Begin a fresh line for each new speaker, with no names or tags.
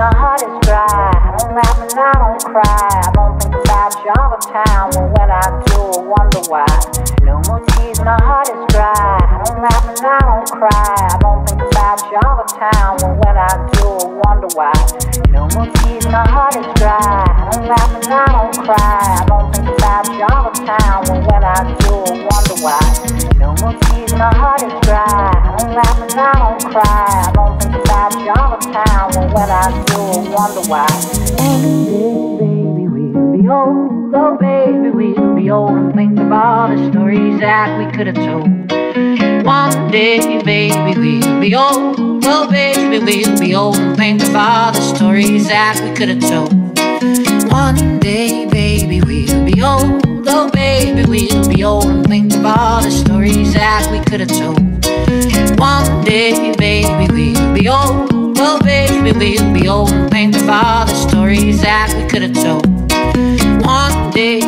My heart is dry. I don't laugh and I don't cry. I don't think about you all the time, but when I do, I wonder why. No more tears, my heart is dry. I don't laugh and I don't cry. I don't think about you all the time, but when I do, I wonder why. No more tears, my heart is dry. I don't laugh and I don't cry. I don't think about you all the time, but when I do, I wonder why. No more tears, my heart is dry. I don't laugh and I don't cry. I don't think about you all the time, but when I do, I wonder why. Baby, we'll be old. Oh, baby, we'll be old and think of all the stories that we could have told. One day, baby, we'll be old. Oh, baby, we'll be old and think of all the stories that we could have told. One day, baby, we'll be old. Oh, baby, we'll be old and think of all the stories that we could have told. One day, baby, we'll be old. Baby, we'll be old think of all the stories that we could have told. One day,